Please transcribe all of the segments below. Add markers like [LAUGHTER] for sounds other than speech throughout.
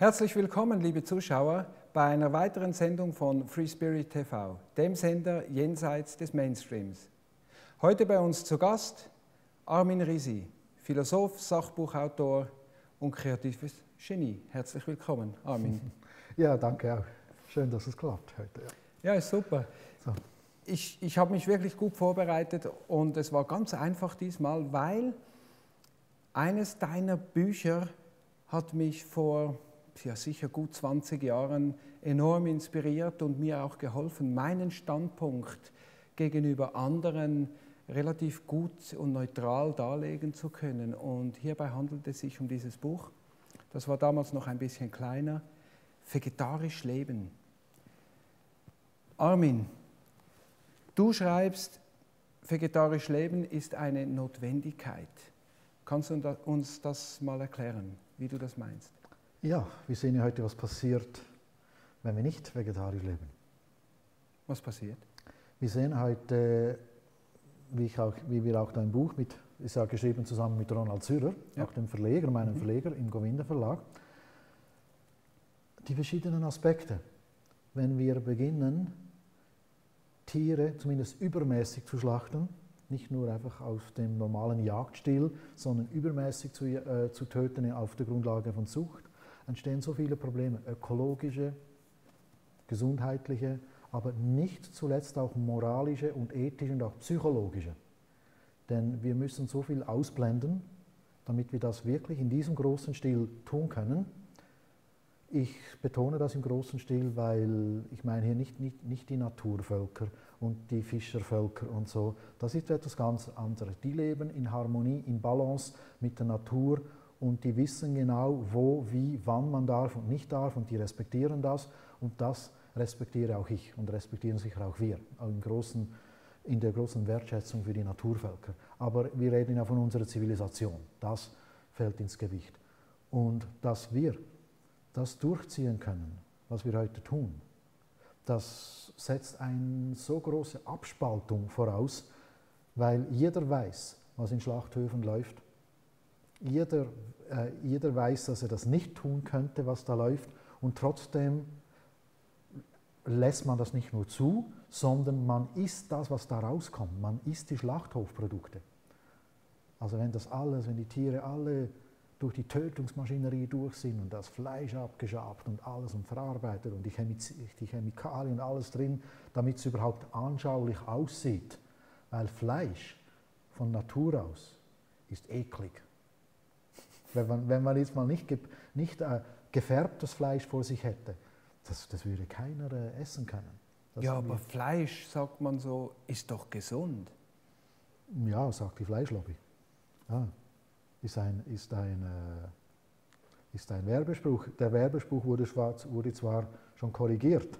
Herzlich willkommen, liebe Zuschauer, bei einer weiteren Sendung von Free Spirit TV, dem Sender jenseits des Mainstreams. Heute bei uns zu Gast Armin Risi, Philosoph, Sachbuchautor und kreatives Genie. Herzlich willkommen, Armin. [LAUGHS] Ja, danke auch. Schön, dass es klappt heute. Ja, ja ist super. So. Ich, ich habe mich wirklich gut vorbereitet und es war ganz einfach diesmal, weil eines deiner Bücher hat mich vor ja, sicher gut 20 Jahren enorm inspiriert und mir auch geholfen, meinen Standpunkt gegenüber anderen relativ gut und neutral darlegen zu können. Und hierbei handelt es sich um dieses Buch. Das war damals noch ein bisschen kleiner. Vegetarisch leben. Armin, du schreibst, vegetarisch leben ist eine Notwendigkeit. Kannst du uns das mal erklären, wie du das meinst? Ja, wir sehen ja heute, was passiert, wenn wir nicht vegetarisch leben. Was passiert? Wir sehen heute, wie, auch, wie wir auch dein Buch mit, ist ja geschrieben zusammen mit Ronald Zürer, ja. auch dem Verleger, meinem mhm. Verleger im Govinda Verlag, die verschiedenen Aspekte. Wenn wir beginnen, Tiere zumindest übermäßig zu schlachten, nicht nur einfach auf dem normalen Jagdstil, sondern übermäßig zu, äh, zu töten auf der Grundlage von Zucht, entstehen so viele Probleme, ökologische, gesundheitliche, aber nicht zuletzt auch moralische und ethische und auch psychologische. Denn wir müssen so viel ausblenden, damit wir das wirklich in diesem großen Stil tun können. Ich betone das im großen Stil, weil ich meine hier nicht, nicht, nicht die Naturvölker und die Fischervölker und so. Das ist etwas ganz anderes. Die leben in Harmonie, in Balance mit der Natur und die wissen genau, wo, wie, wann man darf und nicht darf und die respektieren das und das respektiere auch ich und respektieren sicher auch wir im großen, in der großen Wertschätzung für die Naturvölker. Aber wir reden ja von unserer Zivilisation, das fällt ins Gewicht. Und dass wir das durchziehen können, was wir heute tun, das setzt eine so große Abspaltung voraus, weil jeder weiß, was in Schlachthöfen läuft jeder, äh, jeder weiß, dass er das nicht tun könnte, was da läuft, und trotzdem lässt man das nicht nur zu, sondern man isst das, was da rauskommt. Man isst die Schlachthofprodukte. Also wenn das alles, wenn die Tiere alle durch die Tötungsmaschinerie durch sind und das Fleisch abgeschabt und alles und verarbeitet und die, Chemiz die Chemikalien und alles drin, damit es überhaupt anschaulich aussieht. Weil Fleisch von Natur aus ist eklig. Wenn man, wenn man jetzt mal nicht, nicht äh, gefärbtes Fleisch vor sich hätte, das, das würde keiner äh, essen können. Das ja, aber Fleisch, sagt man so, ist doch gesund. Ja, sagt die Fleischlobby. Ja, ist ein, ist ein, äh, ist ein Werbespruch. Der Werbespruch wurde, schwarz, wurde zwar schon korrigiert,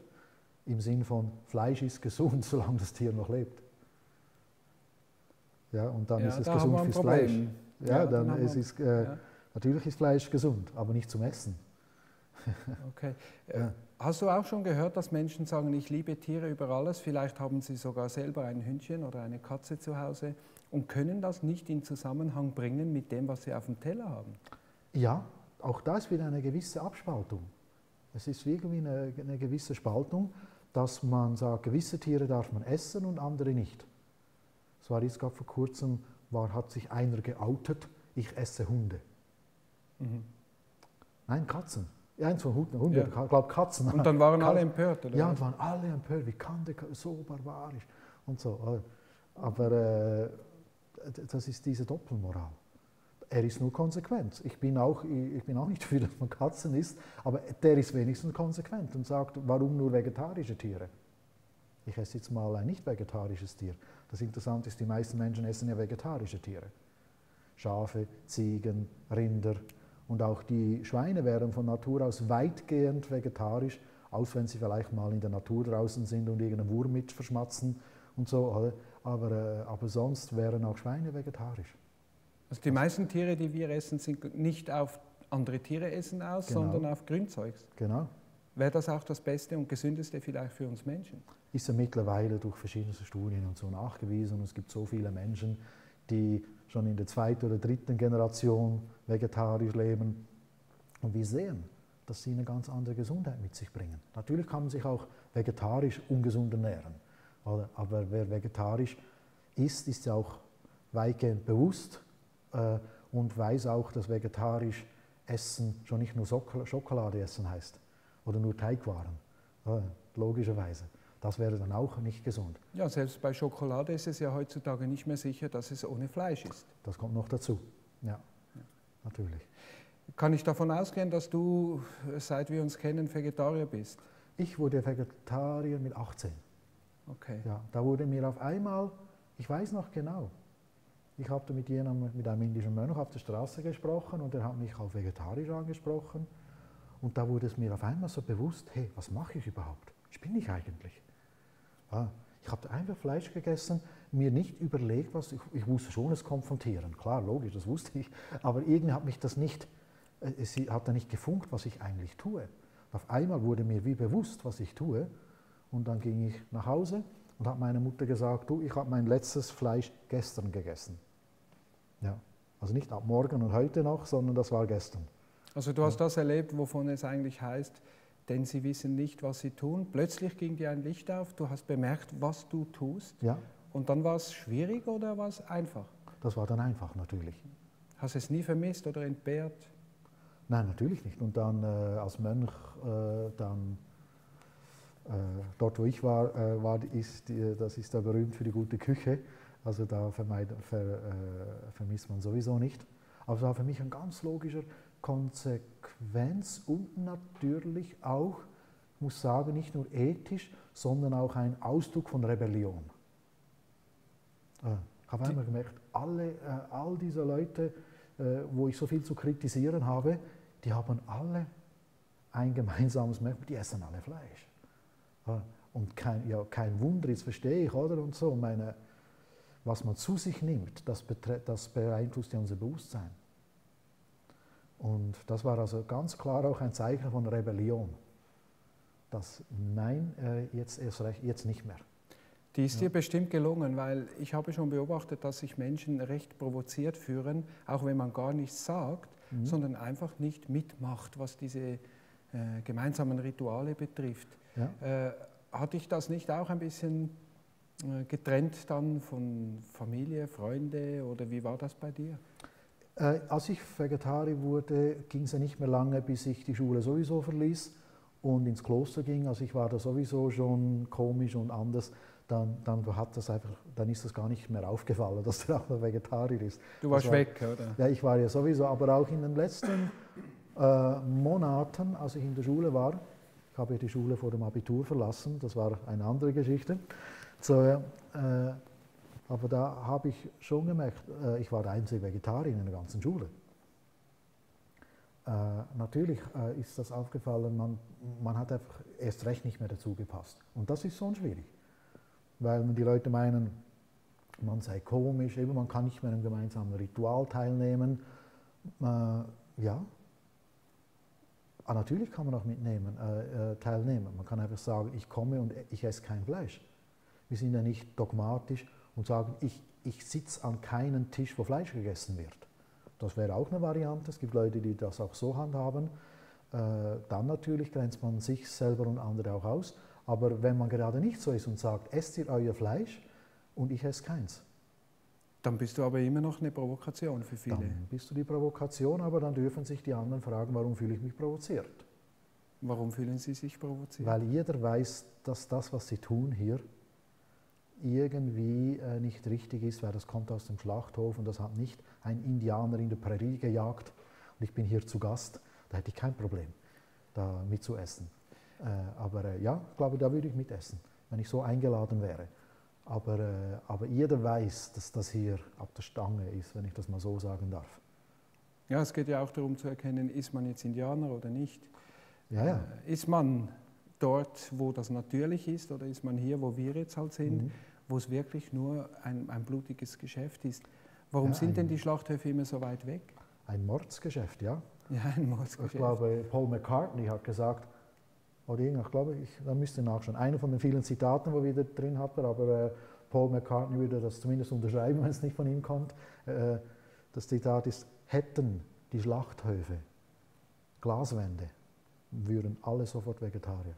im Sinn von Fleisch ist gesund, [LAUGHS] solange das Tier noch lebt. Ja, und dann ja, ist es gesund fürs Fleisch. Ja, ja dann, dann ist es äh, ja. Natürlich ist Fleisch gesund, aber nicht zum Essen. okay. Äh, ja. Hast du auch schon gehört, dass Menschen sagen, ich liebe Tiere über alles? Vielleicht haben sie sogar selber ein Hündchen oder eine Katze zu Hause und können das nicht in Zusammenhang bringen mit dem, was sie auf dem Teller haben. Ja, auch da ist wieder eine gewisse Abspaltung. Es ist irgendwie eine, eine gewisse Spaltung, dass man sagt, gewisse Tiere darf man essen und andere nicht. Es war jetzt gerade vor kurzem, war, hat sich einer geoutet, ich esse Hunde. Mhm. Nein, Katzen. Eins von Hunden, Hunde, ja. ich glaube Katzen. Und dann waren alle empört, oder? Ja, und waren alle empört. Wie kann der so barbarisch und so. Aber äh, das ist diese Doppelmoral. Er ist nur konsequent. Ich bin, auch, ich bin auch nicht dafür, dass man Katzen isst, aber der ist wenigstens konsequent und sagt, warum nur vegetarische Tiere? Ich esse jetzt mal ein nicht vegetarisches Tier. Das Interessante ist, die meisten Menschen essen ja vegetarische Tiere. Schafe, Ziegen, Rinder, und auch die Schweine wären von Natur aus weitgehend vegetarisch, aus wenn sie vielleicht mal in der Natur draußen sind und irgendeinen Wurm mit verschmatzen und so. Aber, äh, aber sonst wären auch Schweine vegetarisch. Also die meisten Tiere, die wir essen, sind nicht auf andere Tiere essen aus, genau. sondern auf Grünzeugs. Genau. Wäre das auch das Beste und Gesündeste vielleicht für uns Menschen? Ist ja mittlerweile durch verschiedene Studien und so nachgewiesen. Und es gibt so viele Menschen, die schon in der zweiten oder dritten Generation vegetarisch leben. Und wir sehen, dass sie eine ganz andere Gesundheit mit sich bringen. Natürlich kann man sich auch vegetarisch ungesund ernähren, aber wer vegetarisch isst, ist ja auch weitgehend bewusst äh, und weiß auch, dass vegetarisch Essen schon nicht nur Schokolade essen heißt oder nur Teigwaren, äh, logischerweise. Das wäre dann auch nicht gesund. Ja, selbst bei Schokolade ist es ja heutzutage nicht mehr sicher, dass es ohne Fleisch ist. Das kommt noch dazu, ja, ja. natürlich. Kann ich davon ausgehen, dass du, seit wir uns kennen, Vegetarier bist? Ich wurde Vegetarier mit 18. Okay. Ja, da wurde mir auf einmal, ich weiß noch genau, ich habe mit, jenem, mit einem indischen Mönch auf der Straße gesprochen und er hat mich auch vegetarisch angesprochen. Und da wurde es mir auf einmal so bewusst, hey, was mache ich überhaupt? Was bin ich eigentlich? Ja, ich habe einfach Fleisch gegessen, mir nicht überlegt, was ich, ich wusste schon, es kommt von Tieren. Klar, logisch, das wusste ich. Aber irgendwie hat mich das nicht, äh, es hat da nicht gefunkt, was ich eigentlich tue. Auf einmal wurde mir wie bewusst, was ich tue. Und dann ging ich nach Hause und habe meiner Mutter gesagt, du, ich habe mein letztes Fleisch gestern gegessen. Ja. Also nicht ab morgen und heute noch, sondern das war gestern. Also du hast das erlebt, wovon es eigentlich heißt, denn sie wissen nicht, was sie tun. Plötzlich ging dir ein Licht auf, du hast bemerkt, was du tust. Ja. Und dann war es schwierig oder war es einfach? Das war dann einfach natürlich. Hast du es nie vermisst oder entbehrt? Nein, natürlich nicht. Und dann äh, als Mönch, äh, dann äh, dort wo ich war, äh, war ist, das ist da berühmt für die gute Küche. Also da vermeid, ver, äh, vermisst man sowieso nicht. Aber es war für mich ein ganz logischer Konsequenz und natürlich auch, ich muss sagen, nicht nur ethisch, sondern auch ein Ausdruck von Rebellion. Äh, ich habe einmal gemerkt, alle, äh, all diese Leute, äh, wo ich so viel zu kritisieren habe, die haben alle ein gemeinsames Merkmal, die essen alle Fleisch. Und kein, ja, kein Wunder, jetzt verstehe ich, oder? Und so, meine, was man zu sich nimmt, das, das beeinflusst ja unser Bewusstsein. Und das war also ganz klar auch ein Zeichen von Rebellion. Das Nein, äh, jetzt erst recht, jetzt nicht mehr. Die ist dir bestimmt gelungen, weil ich habe schon beobachtet, dass sich Menschen recht provoziert führen, auch wenn man gar nichts sagt, mhm. sondern einfach nicht mitmacht, was diese äh, gemeinsamen Rituale betrifft. Ja. Äh, hat dich das nicht auch ein bisschen äh, getrennt dann von Familie, Freunde oder wie war das bei dir? Äh, als ich Vegetarier wurde, ging es ja nicht mehr lange, bis ich die Schule sowieso verließ und ins Kloster ging. Also ich war da sowieso schon komisch und anders. Dann, dann, hat das einfach, dann ist das gar nicht mehr aufgefallen, [LAUGHS] dass der auch Vegetarier ist. Du warst war, weg, oder? Ja, ich war ja sowieso, aber auch in den letzten äh, Monaten, als ich in der Schule war, ich habe die Schule vor dem Abitur verlassen, das war eine andere Geschichte, so, äh, aber da habe ich schon gemerkt, äh, ich war der einzige Vegetarier in der ganzen Schule. Äh, natürlich äh, ist das aufgefallen, man, man hat einfach erst recht nicht mehr dazu gepasst. Und das ist schon schwierig, weil die Leute meinen, man sei komisch, eben man kann nicht mehr im gemeinsamen Ritual teilnehmen. Äh, ja, ah, natürlich kann man auch mitnehmen, äh, äh, teilnehmen. Man kann einfach sagen, ich komme und ich esse kein Fleisch. Wir sind ja nicht dogmatisch und sagen, ich, ich sitze an keinem Tisch, wo Fleisch gegessen wird. Das wäre auch eine Variante. Es gibt Leute, die das auch so handhaben. Äh, dann natürlich grenzt man sich selber und andere auch aus. Aber wenn man gerade nicht so ist und sagt, esst ihr euer Fleisch und ich esse keins. Dann bist du aber immer noch eine Provokation für viele. Dann bist du die Provokation, aber dann dürfen sich die anderen fragen, warum fühle ich mich provoziert? Warum fühlen sie sich provoziert? Weil jeder weiß, dass das, was sie tun hier, irgendwie äh, nicht richtig ist, weil das kommt aus dem Schlachthof und das hat nicht ein Indianer in der Prärie gejagt und ich bin hier zu Gast, da hätte ich kein Problem, da mitzuessen. Äh, aber äh, ja, ich glaube, da würde ich mitessen, wenn ich so eingeladen wäre. Aber, äh, aber jeder weiß, dass das hier ab der Stange ist, wenn ich das mal so sagen darf. Ja, es geht ja auch darum zu erkennen, ist man jetzt Indianer oder nicht. Ja, ja. Äh, ist man dort, wo das natürlich ist, oder ist man hier, wo wir jetzt halt sind, mhm. wo es wirklich nur ein, ein blutiges Geschäft ist? Warum ja, sind denn die Schlachthöfe immer so weit weg? Ein Mordsgeschäft, ja. Ja, ein Mordsgeschäft. Ich glaube, Paul McCartney hat gesagt, oder ich glaube, ich, da müsste nachschauen, einer von den vielen Zitaten, wo wir da drin hatten, aber äh, Paul McCartney würde das zumindest unterschreiben, [LAUGHS] wenn es nicht von ihm kommt. Äh, das Zitat ist, hätten die Schlachthöfe Glaswände, würden alle sofort Vegetarier.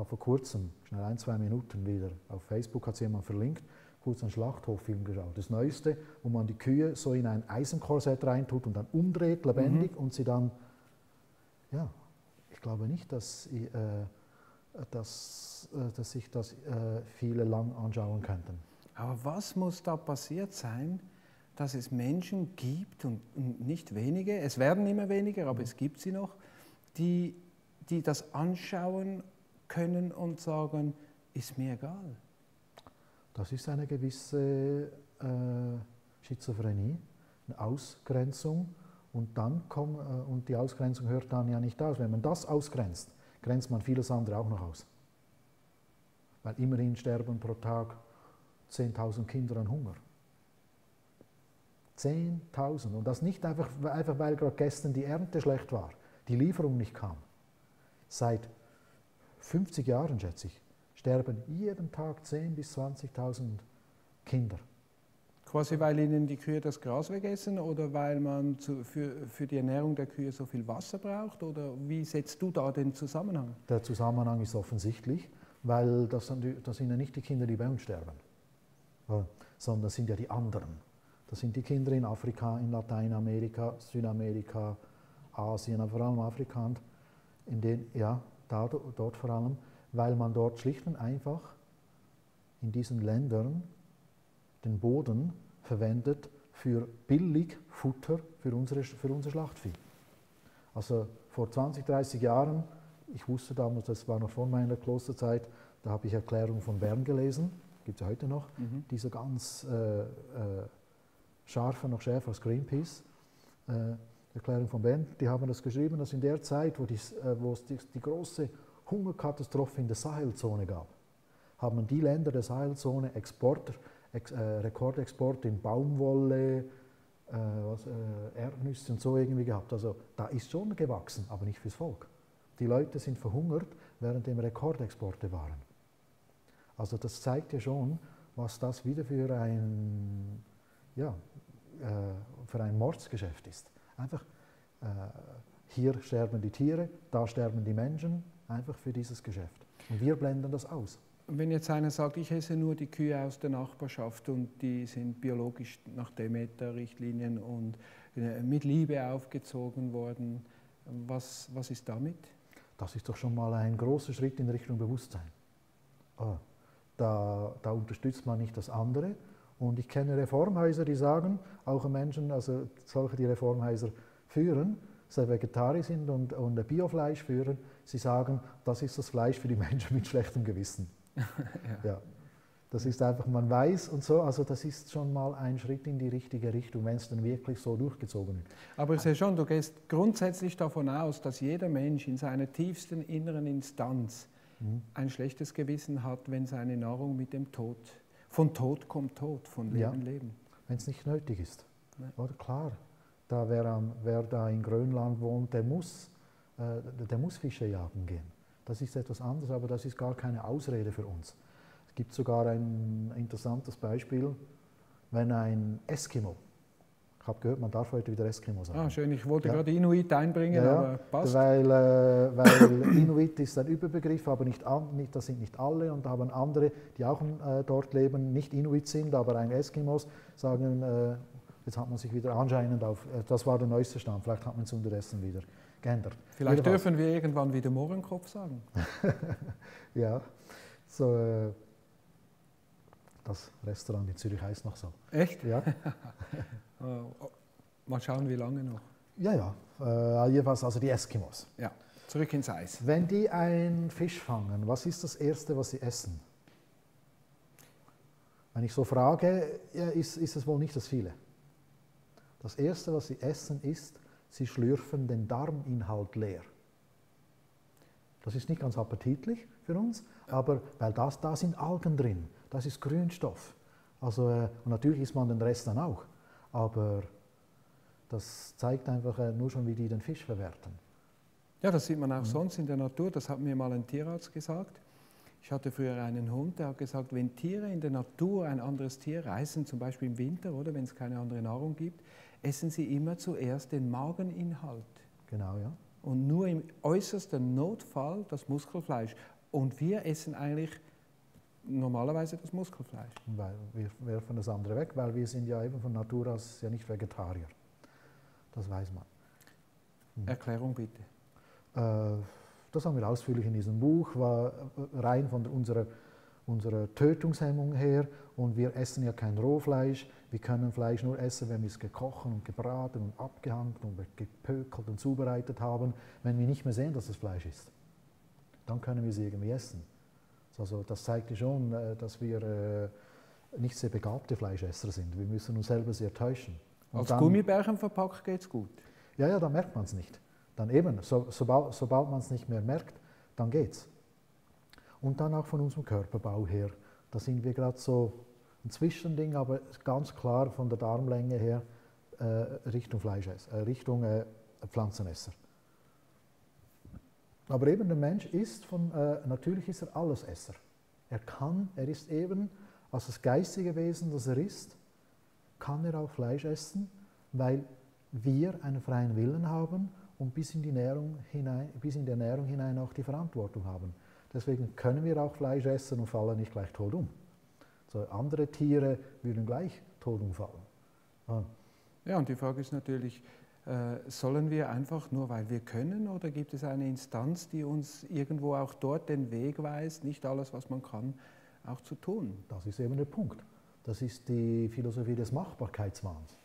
Habe vor kurzem, schnell ein, zwei Minuten wieder, auf Facebook hat es jemand verlinkt, kurz einen Schlachthofilm geschaut. Das Neueste, wo man die Kühe so in ein Eisenkorsett reintut und dann umdreht, lebendig, mhm. und sie dann, ja, ich glaube nicht, dass, äh, dass, äh, dass sich das äh, viele lang anschauen könnten. Aber was muss da passiert sein, dass es Menschen gibt, und nicht wenige, es werden immer weniger, aber es gibt sie noch, die, die das anschauen können und sagen, ist mir egal. Das ist eine gewisse äh, Schizophrenie, eine Ausgrenzung. Und, dann komm, äh, und die Ausgrenzung hört dann ja nicht aus. Wenn man das ausgrenzt, grenzt man vieles andere auch noch aus. Weil immerhin sterben pro Tag 10.000 Kinder an Hunger. 10.000. Und das nicht einfach, einfach weil gerade gestern die Ernte schlecht war, die Lieferung nicht kam. Seit 50 Jahren, schätze ich, sterben jeden Tag 10.000 bis 20.000 Kinder. Quasi weil ihnen die Kühe das Gras wegessen oder weil man zu, für, für die Ernährung der Kühe so viel Wasser braucht? Oder wie setzt du da den Zusammenhang? Der Zusammenhang ist offensichtlich, weil das, das sind ja nicht die Kinder, die bei uns sterben, sondern das sind ja die anderen. Das sind die Kinder in Afrika, in Lateinamerika, Südamerika, Asien, aber vor allem Afrika, in den, ja, dort vor allem, weil man dort schlicht und einfach in diesen Ländern den Boden verwendet für billig Futter für, unsere, für unser Schlachtvieh. Also vor 20, 30 Jahren, ich wusste damals, das war noch vor meiner Klosterzeit, da habe ich Erklärung von Bern gelesen, gibt es ja heute noch, mhm. diese ganz äh, äh, scharfe, noch schärfer als Greenpeace. Äh, Erklärung von Bern, die haben das geschrieben, dass in der Zeit, wo, dies, äh, wo es die, die, große Hungerkatastrophe in der Sahelzone gab, haben die Länder der Sahelzone Exporter, Ex, äh, Rekordexporte in Baumwolle, äh, was, äh, Erdnüsse und so irgendwie gehabt. Also da ist schon gewachsen, aber nicht fürs Volk. Die Leute sind verhungert, während dem Rekordexporte waren. Also das zeigt ja schon, was das wieder für ein, ja, äh, für ein Mordsgeschäft ist. Einfach, äh, hier sterben die Tiere, da sterben die Menschen, einfach für dieses Geschäft. Und wir blenden das aus. Wenn jetzt einer sagt, ich esse nur die Kühe aus der Nachbarschaft und die sind biologisch nach Demeter-Richtlinien und äh, mit Liebe aufgezogen worden, was, was ist damit? Das ist doch schon mal ein großer Schritt in Richtung Bewusstsein. Oh, da, da unterstützt man nicht das andere. Und ich kenne Reformhäuser, die sagen, auch Menschen, also solche, die Reformhäuser führen, sehr vegetarisch sind und, und Biofleisch führen, sie sagen, das ist das Fleisch für die [LAUGHS] Menschen mit schlechtem Gewissen. [LAUGHS] ja. ja. Das ist einfach, man weiß und so, also das ist schon mal ein Schritt in die richtige Richtung, wenn es dann wirklich so durchgezogen wird. Aber ich sehe schon, du gehst grundsätzlich davon aus, dass jeder Mensch in seiner tiefsten inneren Instanz mhm. ein schlechtes Gewissen hat, wenn seine Nahrung mit dem Tod, von Tod kommt Tod, von Leben ja, Leben. Wenn es nicht nötig ist. Oder klar, da wer, wer, da in Grönland wohnt, der muss, äh, der muss Fische jagen gehen. Das ist etwas anderes, aber das ist gar keine Ausrede für uns. Es gibt sogar ein interessantes Beispiel, wenn ein Eskimo, ich habe gehört, man darf heute wieder Eskimo sagen. Ah, schön, ich wollte ja. gerade Inuit einbringen, ja, aber passt. Weil, äh, weil [COUGHS] Inuit ist ein Überbegriff, aber nicht, nicht, das sind nicht alle und da haben andere, die auch äh, dort leben, nicht Inuit sind, aber ein Eskimos, sagen, äh, jetzt hat man sich wieder anscheinend auf, äh, das war der neueste Stand, vielleicht hat man es unterdessen wieder geändert. Vielleicht Jedenfalls. dürfen wir irgendwann wieder Mohrenkopf sagen. [LAUGHS] ja, so, äh, das Restaurant in Zürich heißt noch so. Echt? Ja. [LAUGHS] Äh, mal schauen, wie lange noch. Ja, ja, äh, jedenfalls also die Eskimos. Ja, zurück ins Eis. Wenn die einen Fisch fangen, was ist das Erste, was sie essen? Wenn ich so frage, ist, ist es wohl nicht das viele. Das Erste, was sie essen, ist sie schlürfen den Darminhalt leer. Das ist nicht ganz appetitlich für uns, aber weil das, da sind Algen drin, das ist Grünstoff. Also, äh, und natürlich isst man den Rest dann auch, aber das zeigt einfach äh, nur schon, wie die den Fisch verwerten. Ja, das sieht man auch mhm. sonst in der Natur. Das hat mir mal ein Tierarzt gesagt. Ich hatte früher einen Hund, der hat gesagt, wenn Tiere in der Natur ein anderes Tier reißen, zum Beispiel im Winter oder wenn es keine andere Nahrung gibt, essen sie immer zuerst den Mageninhalt. Genau, ja. und nur im äußersten Notfall das Muskelfleisch. Und wir essen eigentlich normalerweise das Muskelfleisch. Weil wir werfen das andere weg, weil wir sind ja eben von Natur aus ja nicht Vegetarier. Das weiß man. Hm. Erklärung bitte. Äh, das haben wir ausführlich in diesem Buch, war rein von unserer, unserer Tötungshemmung her. Und wir essen ja kein Rohfleisch. Wir können Fleisch nur essen, wenn wir es gekocht und gebraten und abgehangt und gepökelt und zubereitet haben. Wenn wir nicht mehr sehen, dass es Fleisch ist, dann können wir es irgendwie essen. Also das zeigt schon, äh, dass wir äh, nicht sehr begabte Fleischesser sind. Wir müssen uns selber sehr täuschen. Und Als dann, Gummibärchen verpackt geht es gut. Ja, ja, da merkt man es nicht. Dann eben, so, sobald, sobald man es nicht mehr merkt, dann geht's. Und dann auch von unserem Körperbau her. Da sind wir gerade so ein Zwischending, aber ganz klar von der Darmlänge her äh, Richtung Fleischesser, äh, Richtung äh, Pflanzenesser. Aber eben der Mensch ist von, äh, natürlich ist er Allesesser. Er kann, er ist eben, als das geistige Wesen, das er ist, kann er auch Fleisch essen, weil wir einen freien Willen haben und bis in die Nährung hinein, bis in die Ernährung hinein auch die Verantwortung haben. Deswegen können wir auch Fleisch essen und fallen nicht gleich tot um. So, andere Tiere würden gleich tot umfallen. Ah. Ja, und die Frage ist natürlich, sollen wir einfach nur, weil wir können, oder gibt es eine Instanz, die uns irgendwo auch dort den Weg weist, nicht alles, was man kann, auch zu tun? Das ist eben der Punkt. Das ist die Philosophie des Machbarkeitswahns.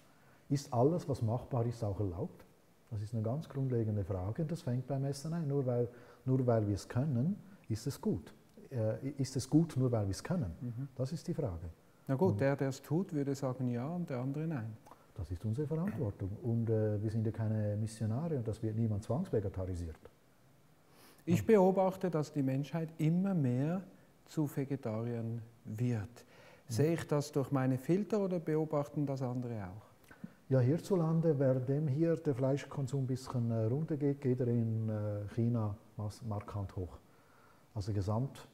Ist alles, was machbar ist, auch erlaubt? Das ist eine ganz grundlegende Frage. Das fängt beim Essen ein. Nur weil, nur weil wir es können, ist es gut. Äh, ist es gut, nur weil wir es können? Mhm. Das ist die Frage. Na gut, und der, der es tut, würde sagen ja und der andere nein. Das ist unsere Verantwortung. Und äh, wir sind ja keine Missionare und das wird niemand zwangsvegetarisiert. Ich beobachte, dass die Menschheit immer mehr zu Vegetariern wird. Sehe ich das durch meine Filter oder beobachten das andere auch? Ja, hierzulande, währenddem hier der Fleischkonsum ein bisschen äh, runtergeht, geht er in äh, China markant hoch. Also gesamt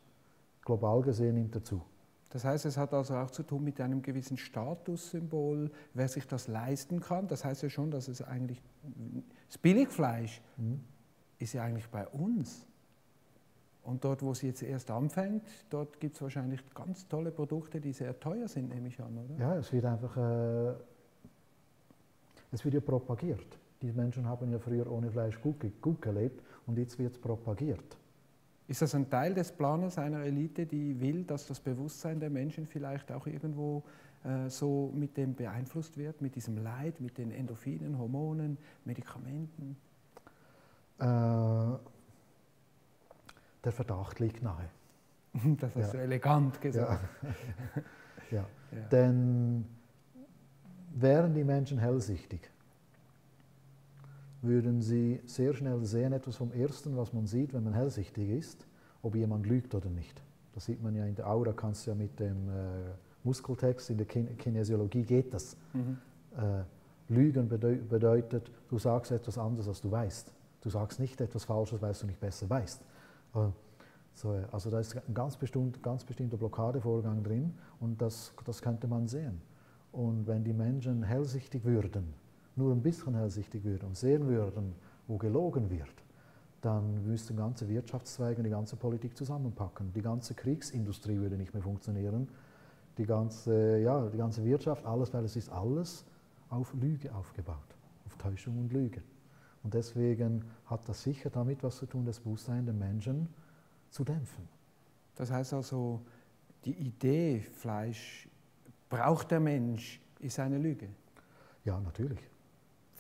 global gesehen nimmt er zu. Das heißt, es hat also auch zu tun mit einem gewissen Statussymbol, wer sich das leisten kann. Das heißt ja schon, dass es eigentlich, das Billigfleisch mhm. ist ja eigentlich bei uns. Und dort, wo es jetzt erst anfängt, dort gibt es wahrscheinlich ganz tolle Produkte, die sehr teuer sind, nehme ich an, oder? Ja, es wird einfach, äh, es wird ja propagiert. Die Menschen haben ja früher ohne Fleisch gut, gut gelebt und jetzt wird es propagiert. Ist das ein Teil des Planers einer Elite, die will, dass das Bewusstsein der Menschen vielleicht auch irgendwo äh, so mit dem beeinflusst wird, mit diesem Leid, mit den Endorphinen, Hormonen, Medikamenten? Äh, der Verdacht liegt nahe. [LAUGHS] das hast ja. du elegant gesagt. Ja. [LAUGHS] ja. ja. Denn wären die Menschen hellsichtig, würden Sie sehr schnell sehen, etwas vom Ersten, was man sieht, wenn man hellsichtig ist, ob jemand lügt oder nicht. Das sieht man ja in der Aura, kannst du ja mit dem äh, Muskeltext, in der Kin Kinesiologie geht das. Mhm. Äh, Lügen bedeu bedeutet, du sagst etwas anderes, als du weißt. Du sagst nicht etwas Falsches, weil du nicht besser weißt. Äh, so, also da ist ein ganz, bestimmt, ganz bestimmter Blockadevorgang drin und das, das könnte man sehen. Und wenn die Menschen hellsichtig würden, nur ein bisschen hellsichtig würden und sehen würden, wo gelogen wird, dann müssten ganze Wirtschaftszweige und die ganze Politik zusammenpacken. Die ganze Kriegsindustrie würde nicht mehr funktionieren. Die ganze, ja, die ganze Wirtschaft, alles, weil es ist alles auf Lüge aufgebaut, auf Täuschung und Lüge. Und deswegen hat das sicher damit was zu tun, das Bewusstsein der Menschen zu dämpfen. Das heißt also, die Idee, Fleisch braucht der Mensch, ist eine Lüge? Ja, natürlich.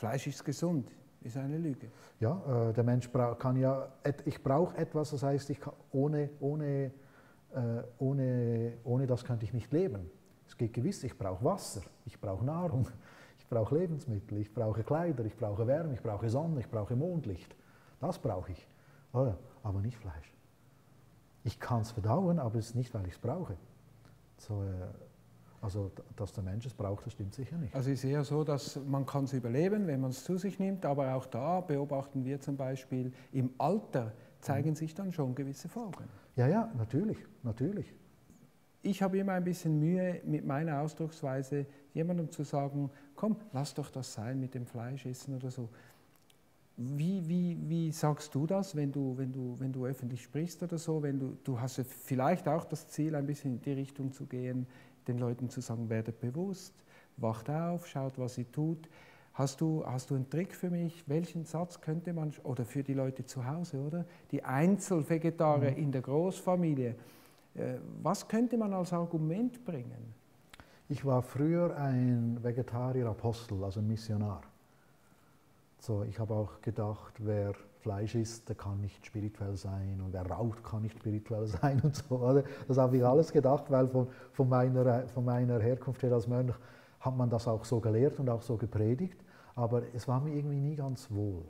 Fleisch ist gesund, ist eine Lüge. Ja, äh, der Mensch kann ja, ich brauche etwas, das heißt, ich kann, ohne, ohne, äh, ohne, ohne das könnte ich nicht leben. Es geht gewiss, ich brauche Wasser, ich brauche Nahrung, [LAUGHS] ich brauche Lebensmittel, ich brauche Kleider, ich brauche Wärme, ich brauche Sonne, ich brauche Mondlicht. Das brauche ich, aber nicht Fleisch. Ich kann es verdauen, aber es ist nicht, weil ich es brauche. So, äh, also, dass der Mensch es braucht, das stimmt sicher nicht. Also es ist eher so, dass man kann es überleben, wenn man es zu sich nimmt, aber auch da beobachten wir zum Beispiel, im Alter zeigen mhm. sich dann schon gewisse Folgen. Ja, ja, natürlich, natürlich. Ich habe immer ein bisschen Mühe mit meiner Ausdrucksweise, jemandem zu sagen, komm, lass doch das sein mit dem Fleischessen oder so. Wie, wie, wie sagst du das, wenn du, wenn, du, wenn du öffentlich sprichst oder so? Wenn du, du hast ja vielleicht auch das Ziel, ein bisschen in die Richtung zu gehen, den Leuten zu sagen, werdet bewusst, wacht auf, schaut, was sie tut. Hast du, hast du einen Trick für mich? Welchen Satz könnte man, oder für die Leute zu Hause, oder? Die Einzelvegetarier mhm. in der Großfamilie. Äh, was könnte man als Argument bringen? Ich war früher ein Vegetarier-Apostel, also ein Missionar. So, ich habe auch gedacht, wer Fleisch isst, der kann nicht spirituell sein und wer raucht, kann nicht spirituell [LAUGHS] sein und so. Das habe ich alles gedacht, weil von, von, meiner, von meiner Herkunft her als Mönch hat man das auch so gelehrt und auch so gepredigt, aber es war mir irgendwie nie ganz wohl.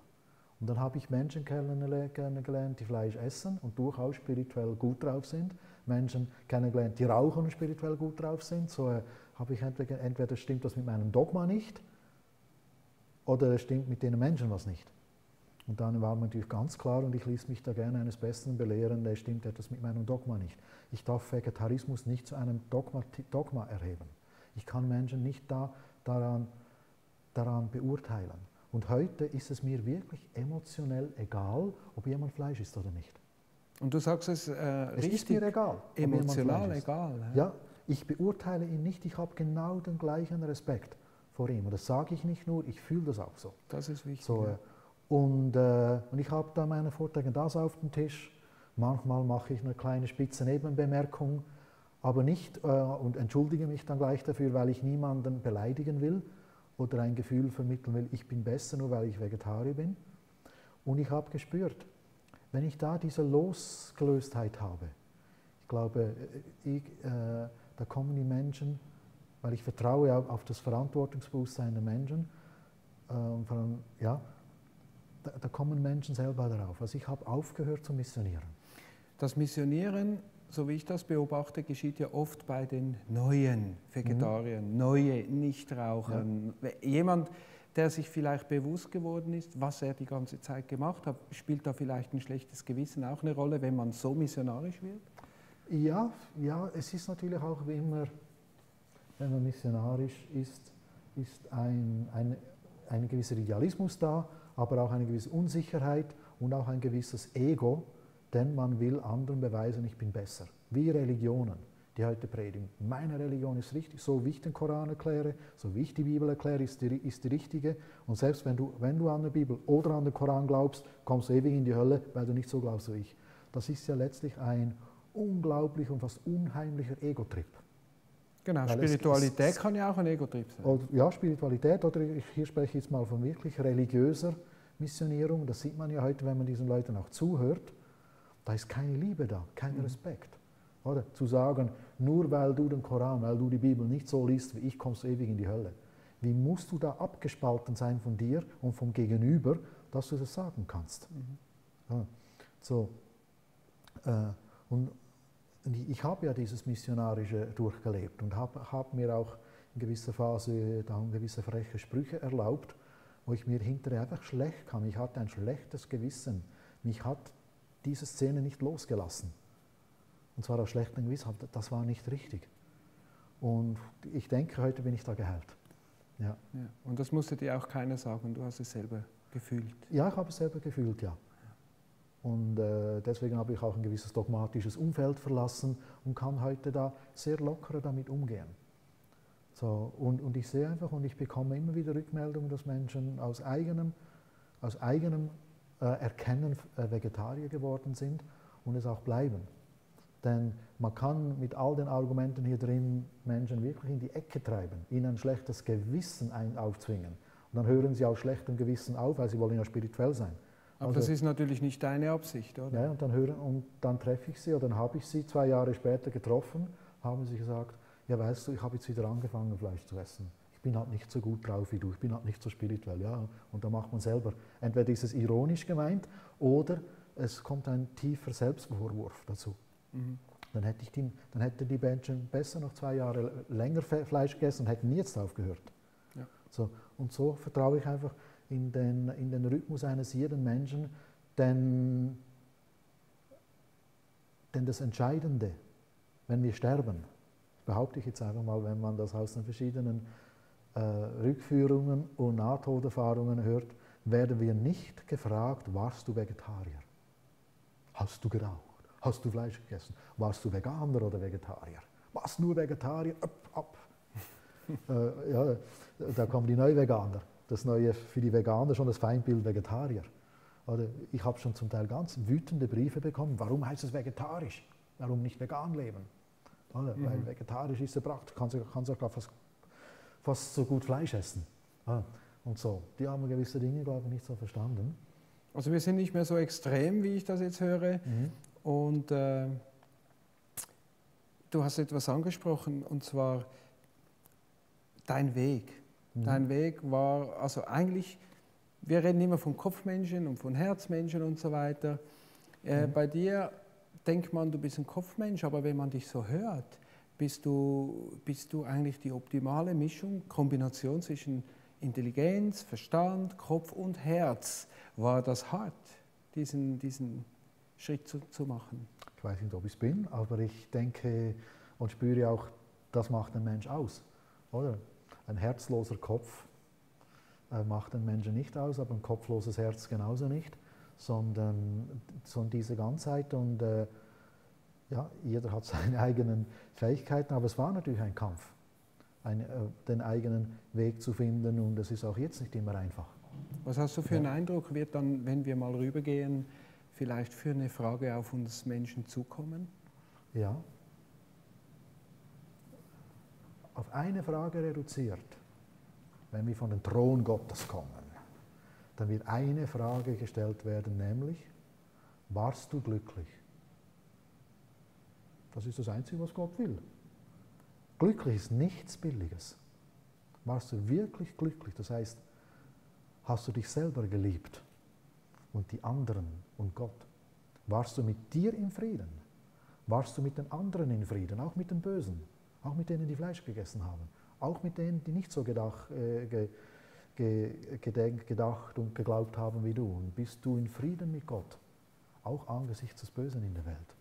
Und dann habe ich Menschen kennengelernt, die Fleisch essen und durchaus spirituell gut drauf sind. Menschen kennengelernt, die rauchen und spirituell gut drauf sind. So äh, habe ich entweder, entweder stimmt das mit meinem Dogma nicht oder es stimmt mit den Menschen was nicht. Und dann war mir natürlich ganz klar, und ich ließ mich da gerne eines Besseren belehren, da stimmt etwas mit meinem Dogma nicht. Ich darf Vegetarismus nicht zu einem Dogma, Dogma erheben. Ich kann Menschen nicht da, daran, daran beurteilen. Und heute ist es mir wirklich emotionell egal, ob jemand Fleisch isst oder nicht. Und du sagst es, äh, es ist mir egal. Emotional egal. Ja? ja, ich beurteile ihn nicht, ich habe genau den gleichen Respekt vor ihm. Und das sage ich nicht nur, ich fühle das auch so. Das ist wichtig. So, ja. Und, äh, und ich habe da meine Vorträge das auf dem Tisch. Manchmal mache ich eine kleine spitze Nebenbemerkung, aber nicht äh, und entschuldige mich dann gleich dafür, weil ich niemanden beleidigen will oder ein Gefühl vermitteln will, ich bin besser, nur weil ich Vegetarier bin. Und ich habe gespürt, wenn ich da diese Losgelöstheit habe, ich glaube, äh, ich, äh, da kommen die Menschen, weil ich vertraue auf das Verantwortungsbewusstsein der Menschen, äh, von, ja, da, da, kommen Menschen selber darauf. Also ich habe aufgehört zu missionieren. Das Missionieren, so wie ich das beobachte, geschieht ja oft bei den neuen Vegetariern, mhm. neue Nichtrauchern. Ja. Jemand, der sich vielleicht bewusst geworden ist, was er die ganze Zeit gemacht hat. Spielt da vielleicht ein schlechtes Gewissen auch eine Rolle, wenn man so missionarisch wird? Ja, ja, es ist natürlich auch wie immer, wenn man missionarisch ist, ist ein, ein, ein gewisser Idealismus da, aber auch eine gewisse Unsicherheit und auch ein gewisses Ego, denn man will anderen beweisen, ich bin besser. Wie Religionen die heute predigen. Meine Religion ist richtig, so wie ich den Koran erkläre, so wie ich die Bibel erkläre, ist die, ist die richtige. Und selbst wenn du, wenn du an der Bibel oder an den Koran glaubst, kommst du ewig in die Hölle, weil du nicht so glaubst wie ich. Das ist ja letztlich ein unglaublich und fast unheimlicher Ego-Trip. Genau, weil Spiritualität kann ja auch ein Ego-Trip sein. Oder, ja, Spiritualität, oder ich, hier spreche ich jetzt mal von wirklich religiöser Missionierung. Das sieht man ja heute, wenn man diesen Leuten auch zuhört. Da ist keine Liebe da, kein mhm. Respekt. Oder? Zu sagen, nur weil du den Koran, weil du die Bibel nicht so liest wie ich, kommst du ewig in die Hölle. Wie musst du da abgespalten sein von dir und vom Gegenüber, dass du das sagen kannst? Mhm. Ja. So. Äh, und ich habe ja dieses Missionarische durchgelebt und habe hab mir auch in gewisser Phase dann gewisse freche Sprüche erlaubt, wo ich mir hinterher einfach schlecht kam. Ich hatte ein schlechtes Gewissen. Mich hat diese Szene nicht losgelassen. Und zwar aus schlechtem Gewissen, das war nicht richtig. Und ich denke, heute bin ich da geheilt. Ja. ja. Und das musste dir auch keiner sagen, du hast es selber gefühlt. Ja, ich habe es selber gefühlt, ja. Und äh, deswegen habe ich auch ein gewisses dogmatisches Umfeld verlassen und kann heute da sehr locker damit umgehen. So, und, und ich sehe einfach und ich bekomme immer wieder Rückmeldungen, dass Menschen aus eigenem, aus eigenem äh, Erkennen äh, Vegetarier geworden sind und es auch bleiben. Denn man kann mit all den Argumenten hier drin Menschen wirklich in die Ecke treiben, ihnen ein schlechtes Gewissen aufzwingen. Und dann hören sie auch schlechtem Gewissen auf, weil sie wollen ja spirituell sein. Aber also, das ist natürlich nicht deine Absicht, oder? Ja, und dann, hören, und dann treffe ich sie oder dann habe ich sie zwei Jahre später getroffen, haben sie gesagt, ja weißt du, ich habe jetzt wieder angefangen Fleisch zu essen. Ich bin halt nicht so gut drauf wie du, ich bin halt nicht so spirituell. Ja? Und da macht man selber, entweder ist es ironisch gemeint oder es kommt ein tiefer Selbstvorwurf dazu. Mhm. Dann, hätte ich die, dann hätten die Menschen besser noch zwei Jahre länger Fleisch gegessen und hätten nie jetzt aufgehört. Ja. So, und so vertraue ich einfach in den, in den Rhythmus eines jeden Menschen, denn, denn das Entscheidende, wenn wir sterben, behaupte ich jetzt einfach mal, wenn man das aus den verschiedenen äh, Rückführungen und Nahtoderfahrungen hört, werden wir nicht gefragt, warst du Vegetarier? Hast du geraucht? Hast du Fleisch gegessen? Warst du Veganer oder Vegetarier? Was nur Vegetarier? Ab, ab. [LAUGHS] äh, ja, da kommen die Neuveganer. Das neue für die Veganer schon das Feindbild Vegetarier. Oder ich habe schon zum Teil ganz wütende Briefe bekommen. Warum heißt es vegetarisch? Warum nicht vegan leben? Oder? Mhm. Weil vegetarisch ist ja praktisch, kannst du kannst auch fast, fast so gut Fleisch essen. Und so. Die haben gewisse Dinge, glaube ich, nicht so verstanden. Also wir sind nicht mehr so extrem, wie ich das jetzt höre. Mhm. Und äh, du hast etwas angesprochen, und zwar dein Weg. Mhm. Dein Weg war, also eigentlich, wir reden immer von Kopfmenschen und von Herzmenschen und so weiter. Äh, mhm. Bei dir denkt man, du bist ein Kopfmensch, aber wenn man dich so hört, bist du, bist du eigentlich die optimale Mischung, Kombination zwischen Intelligenz, Verstand, Kopf und Herz. War das hart, diesen, diesen Schritt zu, zu machen? Ich weiß nicht, ob ich es bin, aber ich denke und spüre auch, das macht ein Mensch aus. Oder? Ein herzloser Kopf äh, macht den Menschen nicht aus, aber ein kopfloses Herz genauso nicht, sondern, sondern diese Ganzheit und äh, ja, jeder hat [LAUGHS] seine eigenen Fähigkeiten, aber es war natürlich ein Kampf, ein, äh, den eigenen Weg zu finden und es ist auch jetzt nicht immer einfach. Was hast du für einen Eindruck, wird dann, wenn wir mal rübergehen, vielleicht für eine Frage auf uns Menschen zukommen? Ja. Auf eine Frage reduziert, wenn wir von dem Thron Gottes kommen, dann wird eine Frage gestellt werden, nämlich, warst du glücklich? Das ist das Einzige, was Gott will. Glücklich ist nichts Billiges. Warst du wirklich glücklich? Das heißt, hast du dich selber geliebt und die anderen und Gott? Warst du mit dir in Frieden? Warst du mit den anderen in Frieden, auch mit den Bösen, auch mit denen, die Fleisch gegessen haben, auch mit denen, die nicht so gedacht, äh, gedacht und geglaubt haben wie du? Und bist du in Frieden mit Gott, auch angesichts des Bösen in der Welt?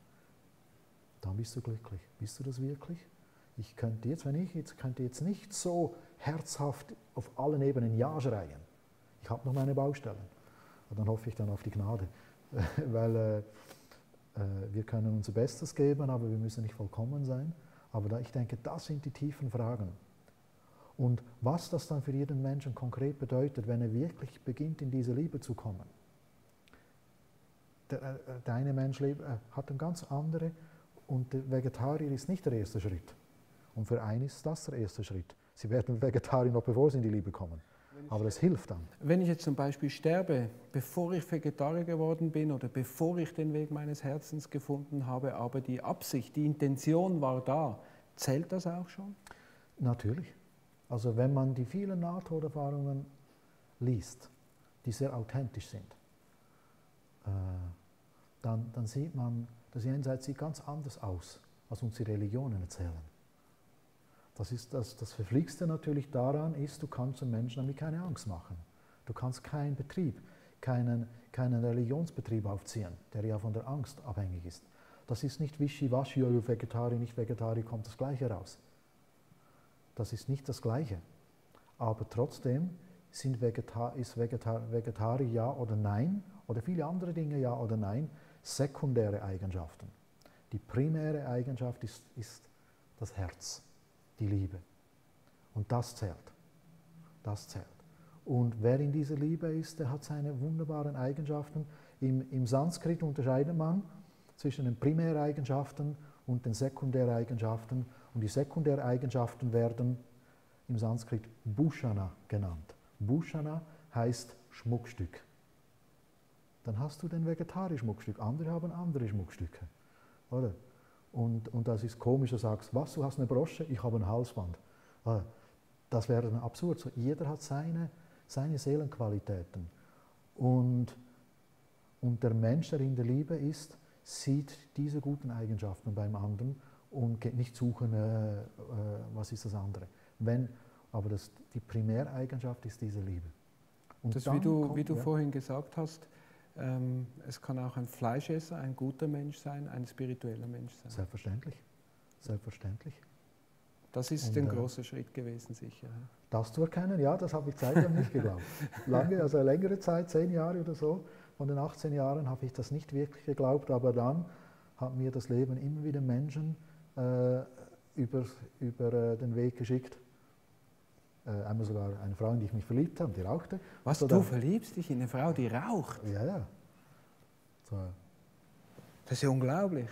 dann bist du glücklich. Bist du das wirklich? Ich könnte jetzt, wenn ich jetzt, könnte jetzt nicht so herzhaft auf allen Ebenen Ja schreien. Ich habe noch meine Baustellen. Und dann hoffe ich dann auf die Gnade, [LAUGHS] weil äh, äh, wir können unser Bestes geben, aber wir müssen nicht vollkommen sein. Aber da, ich denke, das sind die tiefen Fragen. Und was das dann für jeden Menschen konkret bedeutet, wenn er wirklich beginnt, in diese Liebe zu kommen. Der, äh, der eine Mensch äh, hat eine ganz andere und der Vegetarier ist nicht der erste Schritt. Und für einen ist das der erste Schritt. Sie werden [LAUGHS] Vegetarier noch bevor sie in die Liebe kommen. Aber es hilft dann. Wenn ich jetzt zum Beispiel sterbe, bevor ich Vegetarier geworden bin oder bevor ich den Weg meines Herzens gefunden habe, aber die Absicht, die Intention war da, zählt das auch schon? Natürlich. Also wenn man die vielen Nahtoderfahrungen liest, die sehr authentisch sind, äh, dann, dann sieht man, das Jenseits sieht ganz anders aus, als uns die Religionen erzählen. Das, ist das, das Verflixte natürlich daran ist, du kannst den Menschen damit keine Angst machen. Du kannst keinen Betrieb, keinen, keinen Religionsbetrieb aufziehen, der ja von der Angst abhängig ist. Das ist nicht wischiwaschi, Vegetarier, nicht Vegetarier, kommt das Gleiche raus. Das ist nicht das Gleiche. Aber trotzdem sind Vegetar ist Vegetar Vegetarier ja oder nein, oder viele andere Dinge ja oder nein, sekundäre Eigenschaften. Die primäre Eigenschaft ist, ist das Herz, die Liebe. Und das zählt. Das zählt. Und wer in dieser Liebe ist, der hat seine wunderbaren Eigenschaften. Im, im Sanskrit unterscheidet man zwischen den Primäreigenschaften und den Sekundäreigenschaften. Und die Sekundäreigenschaften werden im Sanskrit Bhushana genannt. Bhushana heißt Schmuckstück dann hast du den vegetarischen Schmuckstück. Andere haben andere Schmuckstücke. Oder? Und, und das ist komisch, du sagst, was, du hast eine Brosche, ich habe ein Halsband. Das wäre dann absurd. Jeder hat seine, seine Seelenqualitäten. Und, und der Mensch, der in der Liebe ist, sieht diese guten Eigenschaften beim anderen und nicht suchen, äh, äh, was ist das andere. Wenn, aber das, die Primäreigenschaft ist diese Liebe. Und das, wie du, kommt, wie du ja. vorhin gesagt hast, ähm, es kann auch ein Fleischesser, ein guter Mensch sein, ein spiritueller Mensch sein. Selbstverständlich. Selbstverständlich. Das ist und, ein äh, großer Schritt gewesen, sicher. Das zu erkennen, ja, das habe ich zeitlang nicht geglaubt. [LAUGHS] Lange, also längere Zeit, zehn Jahre oder so, von den 18 Jahren habe ich das nicht wirklich geglaubt, aber dann hat mir das Leben immer wieder Menschen äh, über, über äh, den Weg geschickt. Äh, einmal sogar eine Frau, in die ich mich verliebt habe, die rauchte. Was, so, du verliebst dich in eine Frau, die raucht? Ja, ja. So. Das ist ja unglaublich.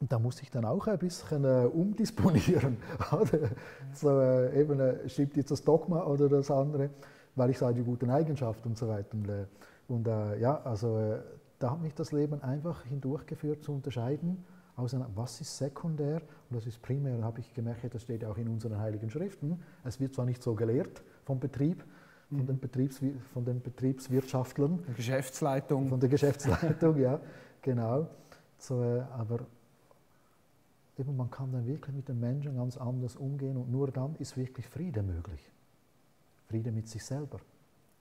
Und da muss ich dann auch ein bisschen äh, umdisponieren. [LAUGHS] so, äh, eben, äh, stimmt jetzt das Dogma oder das andere, weil ich sage die guten Eigenschaften und so weiter. Und, und äh, ja, also äh, da hat mich das Leben einfach hindurchgeführt zu unterscheiden, was ist sekundär und was ist primär. habe ich gemerkt, das steht auch in unseren heiligen Schriften. Es wird zwar nicht so gelehrt vom Betrieb, von mhm. den, Betriebs, von den Betriebswirtschaftlern. Die Geschäftsleitung. Von der Geschäftsleitung, [LAUGHS] ja, genau. So, aber eben, man kann dann wirklich mit den Menschen ganz anders umgehen und nur dann ist wirklich Friede möglich. Friede mit sich selber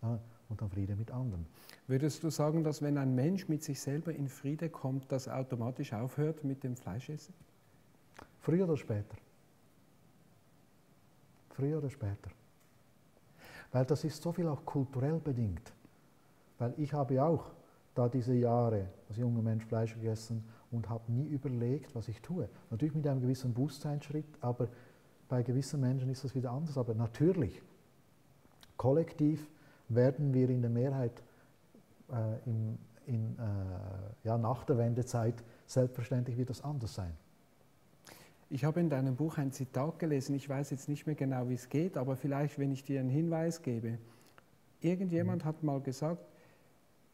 ja, und dann Friede mit anderen. Würdest du sagen, dass wenn ein Mensch mit sich selber in Friede kommt, das automatisch aufhört mit dem Fleischessen? Früher oder später. Früher oder später. Weil das ist so viel auch kulturell bedingt. Weil ich habe auch da diese Jahre als junger Mensch Fleisch gegessen und habe nie überlegt, was ich tue. Natürlich mit einem gewissen Bewusstseinsschritt, aber bei gewissen Menschen ist das wieder anders. Aber natürlich, kollektiv werden wir in der Mehrheit äh, in, in, äh, ja, nach der Wendezeit, selbstverständlich wird das anders sein. Ich habe in deinem Buch ein Zitat gelesen, ich weiß jetzt nicht mehr genau, wie es geht, aber vielleicht, wenn ich dir einen Hinweis gebe. Irgendjemand mhm. hat mal gesagt,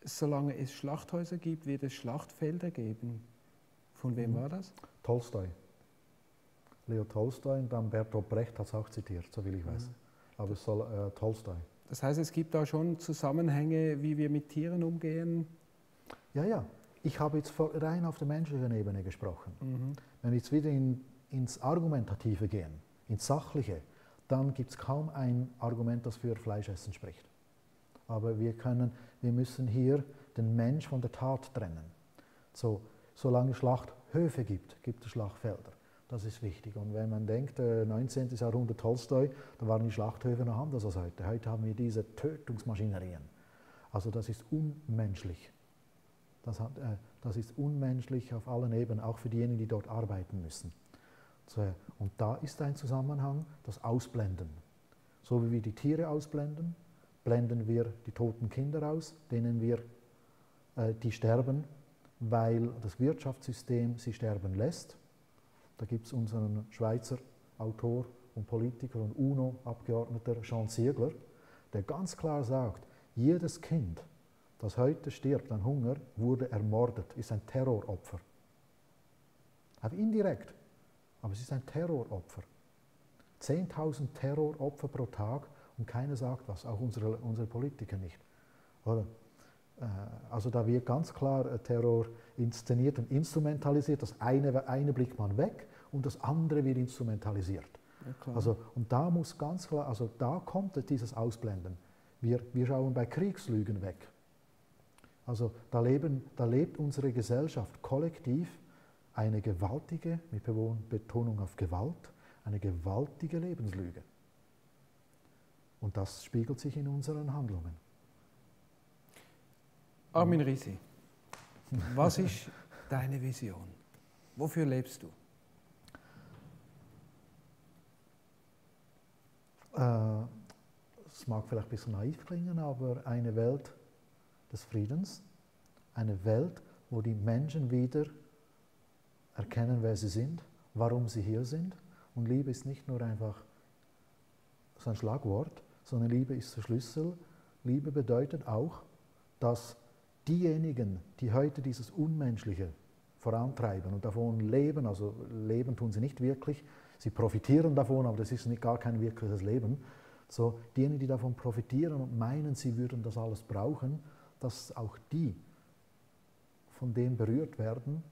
solange es Schlachthäuser gibt, wird es Schlachtfelder geben. Von wem mhm. war das? Tolstoi. Leo Tolstoi und dann Bertolt Brecht hat es auch zitiert, so will ich weiß. Mhm. Aber es soll äh, Tolstoi. Das heißt, es gibt da schon Zusammenhänge, wie wir mit Tieren umgehen? Ja, ja. Ich habe jetzt rein auf der menschlichen Ebene gesprochen. Mhm. Wenn wir jetzt wieder in, ins Argumentative gehen, ins Sachliche, dann gibt es kaum ein Argument, das für Fleischessen spricht. Aber wir, können, wir müssen hier den Mensch von der Tat trennen. So, solange es Schlachthöfe gibt, gibt es Schlachtfelder. Das ist wichtig. Und wenn man denkt, 19. Äh, Jahrhundert Tolstoi, da waren die Schlachthöfe noch anders als heute. Heute haben wir diese Tötungsmaschinerien. Also das ist unmenschlich. Das, hat, äh, das ist unmenschlich auf allen Ebenen, auch für diejenigen, die dort arbeiten müssen. So, und da ist ein Zusammenhang, das Ausblenden. So wie wir die Tiere ausblenden, blenden wir die toten Kinder aus, denen wir, äh, die sterben, weil das Wirtschaftssystem sie sterben lässt da gibt es unseren Schweizer Autor und Politiker und UNO-Abgeordneter Jean Ziegler, der ganz klar sagt, jedes Kind, das heute stirbt an Hunger, wurde ermordet, ist ein Terroropfer. Aber indirekt, aber es ist ein Terroropfer. 10.000 Terroropfer pro Tag und keiner sagt was, auch unsere, unsere Politiker nicht. Oder? Äh, also da wird ganz klar äh, Terror inszeniert und instrumentalisiert. Das eine, eine blickt man weg und das andere wird instrumentalisiert. Ja, also, und da muss ganz klar, also da kommt dieses Ausblenden. Wir, wir schauen bei Kriegslügen weg. Also da, leben, da lebt unsere Gesellschaft kollektiv eine gewaltige, mit Betonung auf Gewalt, eine gewaltige Lebenslüge. Und das spiegelt sich in unseren Handlungen. Armin Risi, was ist deine Vision? Wofür lebst du? Äh, es mag vielleicht ein bisschen naiv klingen, aber eine Welt des Friedens, eine Welt, wo die Menschen wieder erkennen, wer sie sind, warum sie hier sind. Und Liebe ist nicht nur einfach so ein Schlagwort, sondern Liebe ist der Schlüssel. Liebe bedeutet auch, dass diejenigen, die heute dieses Unmenschliche vorantreiben und davon leben, also leben tun sie nicht wirklich, sie profitieren davon, aber das ist nicht, gar kein wirkliches Leben. So, diejenigen, die davon profitieren und meinen, sie würden das alles brauchen, dass auch die von dem berührt werden,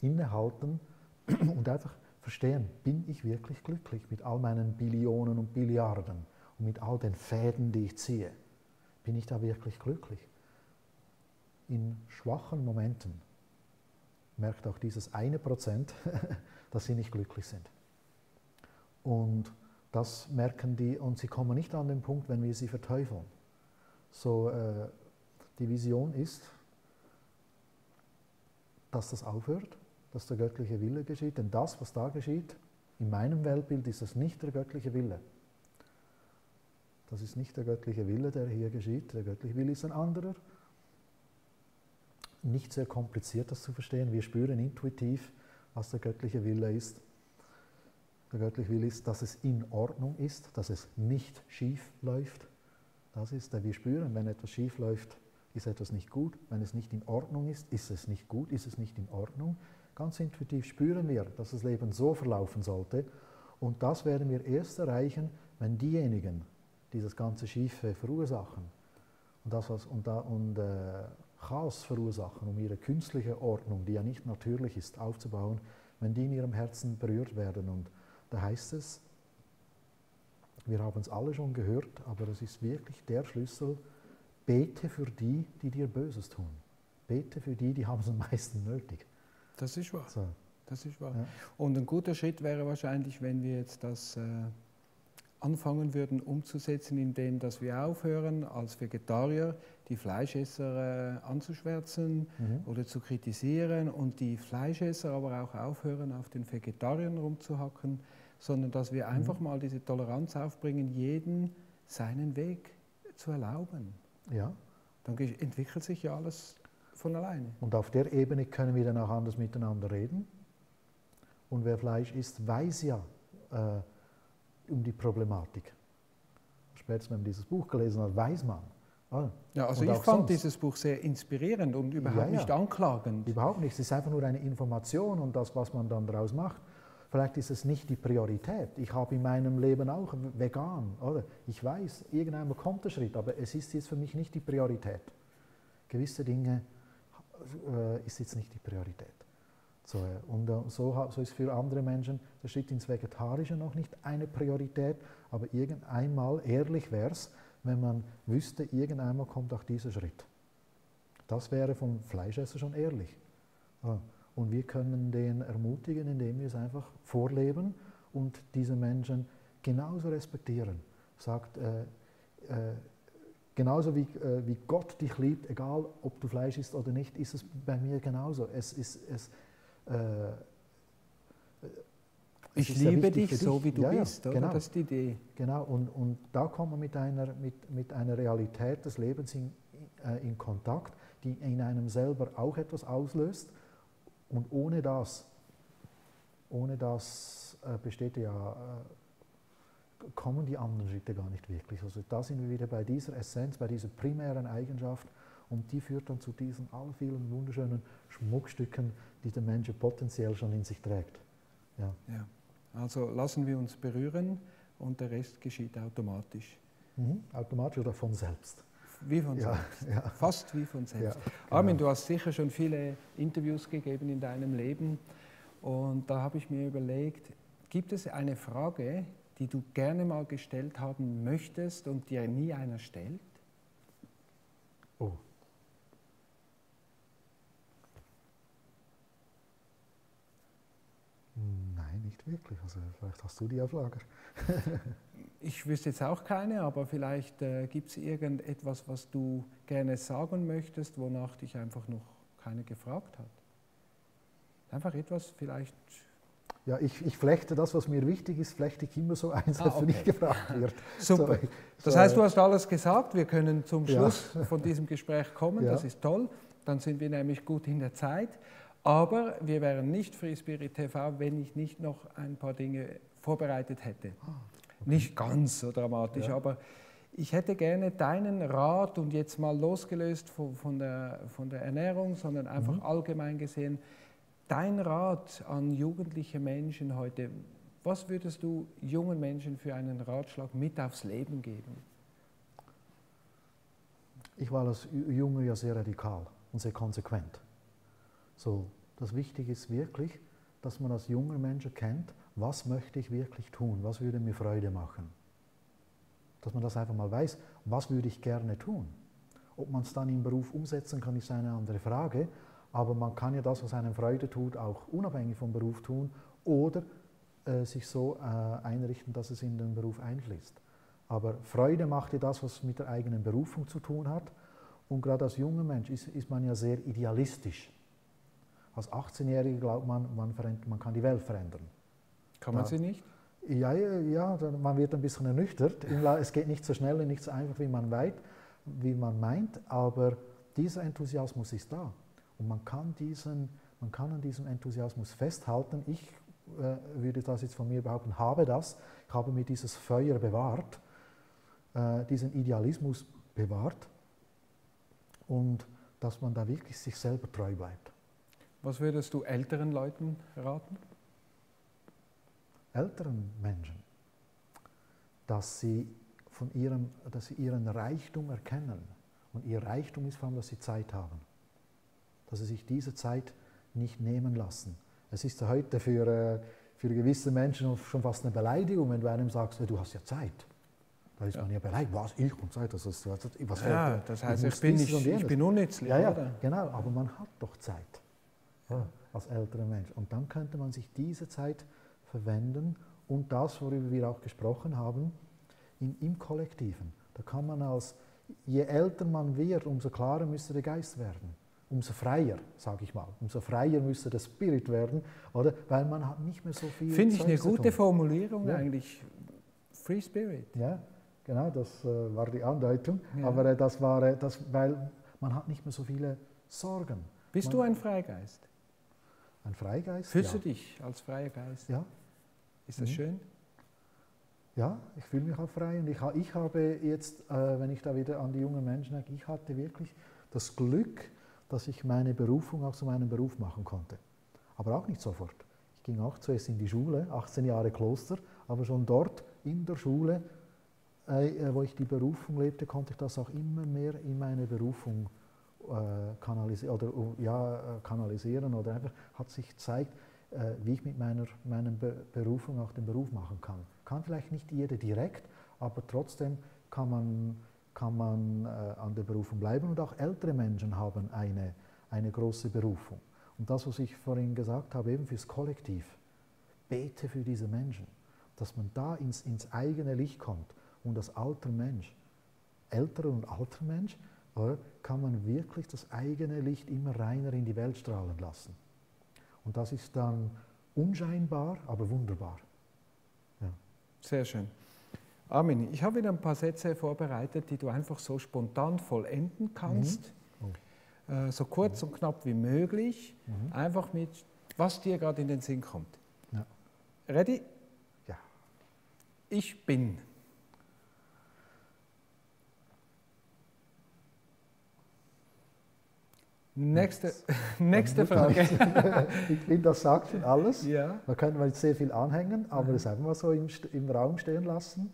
innehalten [CLEARS THROAT] und einfach verstehen, bin ich wirklich glücklich mit all meinen Billionen und Billiarden und mit all den Fäden, die ich ziehe? Bin ich da wirklich glücklich? In schwachen Momenten merkt auch dieses eine Prozent, [LAUGHS] dass sie nicht glücklich sind. Und das merken die, und sie kommen nicht an den Punkt, wenn wir sie verteufeln. So, äh, die Vision ist, dass das aufhört, dass der göttliche Wille geschieht, denn das, was da geschieht, in meinem Weltbild ist das nicht der göttliche Wille. Das ist nicht der göttliche Wille, der hier geschieht. Der göttliche Wille ist ein anderer. Nicht sehr kompliziert, das zu verstehen. Wir spüren intuitiv, was der göttliche Wille ist. Der göttliche Wille ist, dass es in Ordnung ist, dass es nicht schief läuft. Das ist, der wir spüren, wenn etwas schief läuft, ist etwas nicht gut. Wenn es nicht in Ordnung ist, ist es nicht gut, ist es nicht in Ordnung. Ganz intuitiv spüren wir, dass das Leben so verlaufen sollte. Und das werden wir erst erreichen, wenn diejenigen, die das ganze Schiefe verursachen und, das, was, und, da, und äh, Chaos verursachen, um ihre künstliche Ordnung, die ja nicht natürlich ist, aufzubauen, wenn die in ihrem Herzen berührt werden. Und da heißt es, wir haben es alle schon gehört, aber es ist wirklich der Schlüssel, bete für die, die dir Böses tun. Bete für die, die haben es am meisten nötig. Das ist wahr. So. Das ist wahr. Ja. Und ein guter Schritt wäre wahrscheinlich, wenn wir jetzt das äh, anfangen würden umzusetzen, indem dass wir aufhören, als Vegetarier die Fleischesser äh, anzuschwärzen mhm. oder zu kritisieren und die Fleischesser aber auch aufhören, auf den Vegetariern rumzuhacken, sondern dass wir mhm. einfach mal diese Toleranz aufbringen, jeden seinen Weg zu erlauben. Ja. Dann entwickelt sich ja alles von alleine. Und auf der Ebene können wir dann auch anders miteinander reden. Und wer Fleisch isst, weiß ja äh, um die Problematik. Spätestens, wenn man dieses Buch gelesen hat, weiß man. Ah, ja, also ich fand sonst. dieses Buch sehr inspirierend und überhaupt ja, ja. nicht anklagend. Überhaupt nicht. Es ist einfach nur eine Information und das, was man dann daraus macht. Vielleicht ist es nicht die Priorität. Ich habe in meinem Leben auch vegan, oder? Ich weiß, irgendwann kommt der Schritt, aber es ist jetzt für mich nicht die Priorität. Gewisse Dinge äh, ist jetzt nicht die Priorität. So, und äh, so, so, ist für andere Menschen der Schritt ins Vegetarische noch nicht eine Priorität, aber irgendeinmal ehrlich wäre es, wenn man wüsste, irgendeinmal kommt auch dieser Schritt. Das wäre vom Fleischesser schon ehrlich. Und wir können den ermutigen, indem wir es einfach vorleben und diese Menschen genauso respektieren. Sagt, äh, äh, Genauso wie, äh, wie Gott dich liebt, egal ob du Fleisch isst oder nicht, ist es bei mir genauso. Es ist, es, äh, ich liebe dich, dich, so wie du ja, bist, ja, genau. Das ist die Idee. Genau, und, und da kommt man mit einer, mit, mit einer Realität des Lebens in, äh, in Kontakt, die in einem selber auch etwas auslöst. Und ohne das, ohne das äh, besteht ja äh, kommen die anderen Schritte gar nicht wirklich. Also da sind wir wieder bei dieser Essenz, bei dieser primären Eigenschaft und die führt dann zu diesen all vielen wunderschönen Schmuckstücken, die der Mensch potenziell schon in sich trägt. Ja. Also lassen wir uns berühren und der Rest geschieht automatisch. Mhm. Automatisch oder von selbst. Wie von ja, selbst. Ja. Fast wie von selbst. Ja, genau. Armin, du hast sicher schon viele Interviews gegeben in deinem Leben und da habe ich mir überlegt, gibt es eine Frage, die du gerne mal gestellt haben möchtest und dir nie einer stellt? Oh. Nein, nicht wirklich. Also vielleicht hast du die auf Lager. [LAUGHS] ich wüsste jetzt auch keine, aber vielleicht äh, gibt es irgendetwas, was du gerne sagen möchtest, wonach dich einfach noch keiner gefragt hat. Einfach etwas vielleicht ja, ich, ich, flechte das, was mir wichtig ist, flechte ich immer so ein, als ah, okay. nicht gefragt wird. [LAUGHS] Super. So, das so, heißt, du hast alles gesagt. Wir können zum Schluss ja. von diesem Gespräch kommen. [LAUGHS] Ja. Das ist toll. Dann sind wir nämlich gut in der Zeit. Aber wir wären nicht Free Spirit TV, wenn ich nicht noch ein paar Dinge vorbereitet hätte. Ah. Nicht ganz so dramatisch, ja. aber ich hätte gerne deinen Rat und jetzt mal losgelöst von, von, der, von der Ernährung, sondern einfach mhm. allgemein gesehen, Dein Rat an jugendliche Menschen heute, was würdest du jungen Menschen für einen Ratschlag mit aufs Leben geben? Ich war als Junge ja sehr radikal und sehr konsequent. So, das Wichtige ist wirklich, dass man als junger Mensch erkennt, was möchte ich wirklich tun, was würde mir Freude machen. Dass man das einfach mal weiß, was würde ich gerne tun. Ob man es dann im Beruf umsetzen kann, ist eine andere Frage, aber man kann ja das, was einem Freude tut, auch unabhängig vom Beruf tun oder äh, sich so äh, einrichten, dass es in den Beruf einfließt. Aber Freude macht ja das, was mit der eigenen Berufung zu tun hat. Und gerade als junger Mensch ist, ist man ja sehr idealistisch. Als 18-Jähriger glaubt man, man, man, kann die Welt verändern. Kann man da, sie nicht? Ja, ja, man wird ein bisschen ernüchtert. Es geht nicht so schnell und nicht so einfach, wie man, weit, wie man meint, aber dieser Enthusiasmus ist da. Und man kann, diesen, man kann an diesem Enthusiasmus festhalten. Ich äh, würde das jetzt von mir behaupten, habe das. Ich habe mir dieses Feuer bewahrt, äh, diesen Idealismus bewahrt und dass man da wirklich sich selber treu bleibt. Was würdest du älteren Leuten raten? Älteren Menschen, dass sie, von ihrem, dass sie ihren Reichtum erkennen. Und ihr Reichtum ist vor allem, dass sie Zeit haben. Dass sie sich diese Zeit nicht nehmen lassen. Es ist ja heute für, äh, für gewisse Menschen schon fast eine Beleidigung, wenn du einem sagst, du hast ja Zeit. Da ist man ja beleidigt, was ich und Zeit, das ist, was ja, das heißt, ich, ich bin, nicht, ich bin unnützlich. Ja, ja, oder? genau, aber man hat doch Zeit ja, als älterer Mensch. Und dann könnte man sich diese Zeit verwenden und das, worüber wir auch gesprochen haben, in, im Kollektiven. Da kann man als, je älter man wird, umso klarer müsste der Geist werden umso freier, sage ich mal, umso freier müsste der Spirit werden, oder? Weil man hat nicht mehr so viel. Finde ich eine gute Formulierung ja. eigentlich. Free Spirit. Ja, genau, das äh, war die Andeutung. Ja. Aber äh, das war, äh, das, weil man hat nicht mehr so viele Sorgen. Bist man, du ein Freigeist? Ein Freigeist? Fühlst ja. du dich als freier Geist? Ja. Ist das mhm. schön? Ja, ich fühle mich auch frei und ich, ich habe jetzt, äh, wenn ich da wieder an die jungen Menschen denke, ich hatte wirklich das Glück, dass ich meine Berufung auch zu meinem Beruf machen konnte. Aber auch nicht sofort. Ich ging auch zuerst in die Schule, 18 Jahre Kloster, aber schon dort in der Schule, äh, wo ich die Berufung lebte, konnte ich das auch immer mehr in meine Berufung äh, kanalisi oder, ja, äh, kanalisieren oder einfach hat sich gezeigt, äh, wie ich mit meiner, Be Berufung auch den Beruf machen kann. Kann vielleicht nicht jeder direkt, aber trotzdem kann man kann man an der Berufung bleiben und auch ältere Menschen haben eine, eine große Berufung. Und das, was ich vorhin gesagt habe, eben fürs Kollektiv, bete für diese Menschen, dass man da ins, ins eigene Licht kommt und als alter Mensch, älterer und alter Mensch, kann man wirklich das eigene Licht immer reiner in die Welt strahlen lassen. Und das ist dann unscheinbar, aber wunderbar. Ja. Sehr schön. Armin, ich habe wieder ein paar Sätze vorbereitet, die du einfach so spontan vollenden kannst. Mhm. Oh. Äh, so kurz mhm. und knapp wie möglich. Mhm. Einfach mit, was dir gerade in den Sinn kommt. Ja. Ready? Ja. Ich bin. Nächste, [LAUGHS] nächste Frage. [LAUGHS] ich bin, das sagt schon alles. Ja. Da können wir jetzt sehr viel anhängen, aber das einfach mal so im, im Raum stehen lassen.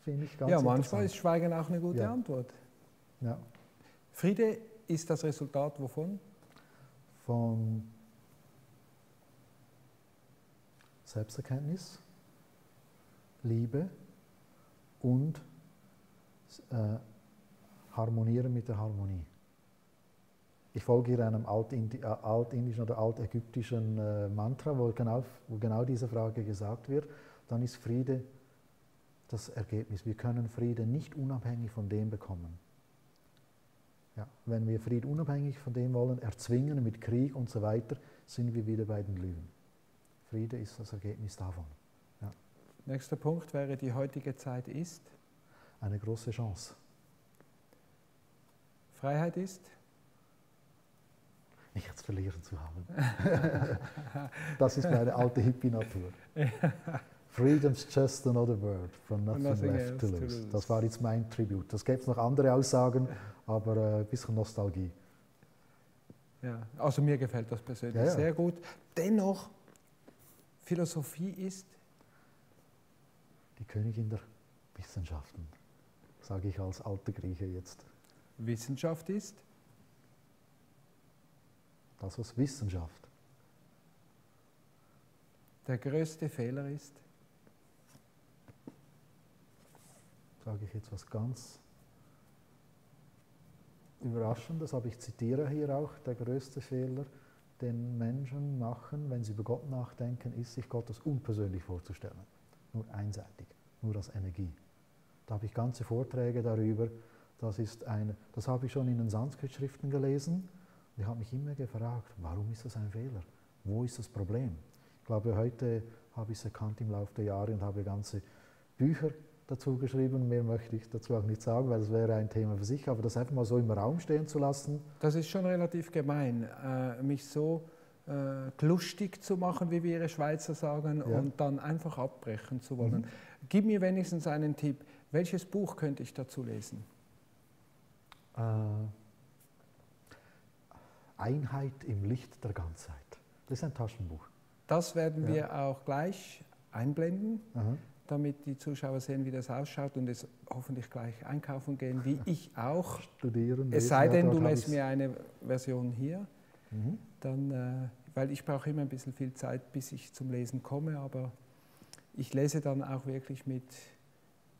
Finde ich ganz Ja, manchmal ist Schweigen auch eine gute ja. Antwort. Ja. Friede ist das Resultat wovon? Von Selbsterkenntnis, Liebe und äh, Harmonieren mit der Harmonie. Ich folge hier einem altindischen äh, oder altägyptischen äh, Mantra, wo genau, wo genau diese Frage gesagt wird. Dann ist Friede das Ergebnis. Wir können Frieden nicht unabhängig von dem bekommen. Ja, wenn wir Frieden unabhängig von dem wollen, erzwingen mit Krieg und so weiter, sind wir wieder bei den Lügen. Friede ist das Ergebnis davon. Ja. Nächster Punkt wäre, die heutige Zeit ist? Eine große Chance. Freiheit ist? Nichts verlieren zu haben. [LAUGHS] das ist meine alte Hippie-Natur. Freedom's just another word from nothing, nothing left to lose. to lose. Das war jetzt mein Tribut. Das gibt noch andere Aussagen, aber äh, ein bisschen Nostalgie. Ja, also mir gefällt das persönlich ja, ja. sehr gut. Dennoch, Philosophie ist die Königin der Wissenschaften, sage ich als alter Grieche jetzt. Wissenschaft ist das, was Wissenschaft. Der größte Fehler ist sage ich jetzt was ganz Überraschendes, aber ich zitiere hier auch, der größte Fehler, den Menschen machen, wenn sie über Gott nachdenken, ist, sich Gottes unpersönlich vorzustellen. Nur einseitig, nur als Energie. Da habe ich ganze Vorträge darüber. Das, ist eine, das habe ich schon in den Sanskrit-Schriften gelesen. Und ich habe mich immer gefragt, warum ist das ein Fehler? Wo ist das Problem? Ich glaube, heute habe ich es erkannt im Laufe der Jahre und habe ganze Bücher dazu geschrieben. Mehr möchte ich dazu auch nicht sagen, weil das wäre ein Thema für sich. Aber das einfach mal so im Raum stehen zu lassen. Das ist schon relativ gemein, äh, mich so äh, lustig zu machen, wie wir Schweizer sagen, ja. und dann einfach abbrechen zu wollen. Mhm. Gib mir wenigstens einen Tipp. Welches Buch könnte ich dazu lesen? Äh, Einheit im Licht der Ganzheit. Das ist ein Taschenbuch. Das werden ja. wir auch gleich einblenden. Aha damit die Zuschauer sehen, wie das ausschaut und es hoffentlich gleich einkaufen gehen, wie ich auch. Studieren. Es sei denn, du lässt mir eine Version hier, mhm. dann, äh, weil ich brauche immer ein bisschen viel Zeit, bis ich zum Lesen komme, aber ich lese dann auch wirklich mit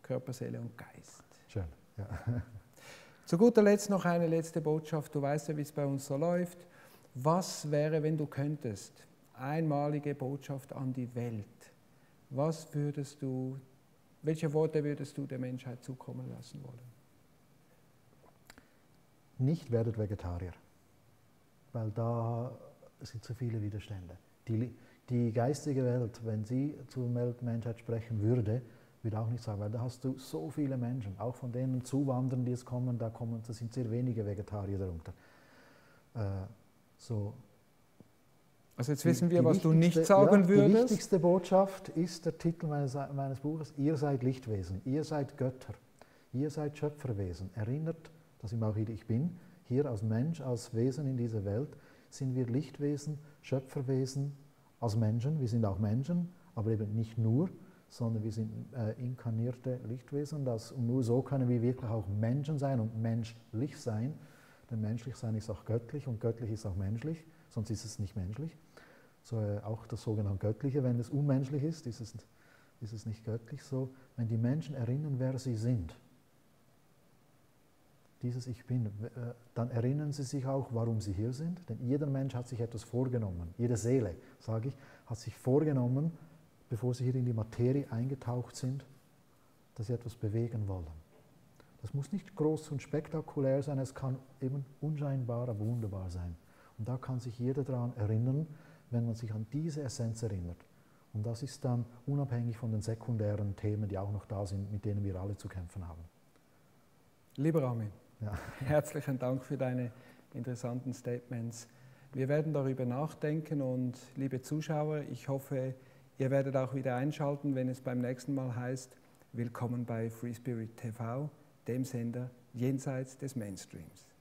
Körper, Seele und Geist. Schön, ja. [LAUGHS] Zu guter Letzt noch eine letzte Botschaft. Du weißt ja, wie es bei uns so läuft. Was wäre, wenn du könntest? Einmalige Botschaft an die Welt was würdest du, welche Worte würdest du der Menschheit zukommen lassen wollen? Nicht werdet Vegetarier, weil da sind zu viele Widerstände. Die, die geistige Welt, wenn sie zur Menschheit sprechen würde, würde auch nicht sagen, weil da hast du so viele Menschen, auch von denen Zuwandern, die jetzt kommen, da kommen, da sind sehr wenige Vegetarier darunter. Äh, so, also jetzt wissen wir, was du nicht sagen ja, würdest. Die wichtigste Botschaft ist der Titel meines, meines Buches, ihr seid Lichtwesen, ihr seid Götter, ihr seid Schöpferwesen. Erinnert, dass ich auch hier ich bin, hier als Mensch, als Wesen in dieser Welt, sind wir Lichtwesen, Schöpferwesen als Menschen. Wir sind auch Menschen, aber eben nicht nur, sondern wir sind äh, inkarnierte Lichtwesen. Das, und nur so können wir wirklich auch Menschen sein und menschlich sein. Denn menschlich sein ist auch göttlich und göttlich ist auch menschlich sonst ist es nicht menschlich. So, äh, auch das sogenannte Göttliche, wenn es unmenschlich ist, ist es, ist es nicht göttlich so. Wenn die Menschen erinnern, wer sie sind, dieses Ich Bin, äh, dann erinnern sie sich auch, warum sie hier sind. Denn jeder Mensch hat sich etwas vorgenommen, jede Seele, sage ich, hat sich vorgenommen, bevor sie hier in die Materie eingetaucht sind, dass sie etwas bewegen wollen. Das muss nicht groß und spektakulär sein, es kann eben unscheinbar, aber wunderbar sein. Und da kann sich jeder daran erinnern, wenn man sich an diese Essenz erinnert. Und das ist dann unabhängig von den sekundären Themen, die auch noch da sind, mit denen wir alle zu kämpfen haben. Lieber Armin, ja. [LAUGHS] herzlichen Dank für deine interessanten Statements. Wir werden darüber nachdenken und liebe Zuschauer, ich hoffe, ihr werdet auch wieder einschalten, wenn es beim nächsten Mal heißt, willkommen bei Free Spirit TV, dem Sender jenseits des Mainstreams.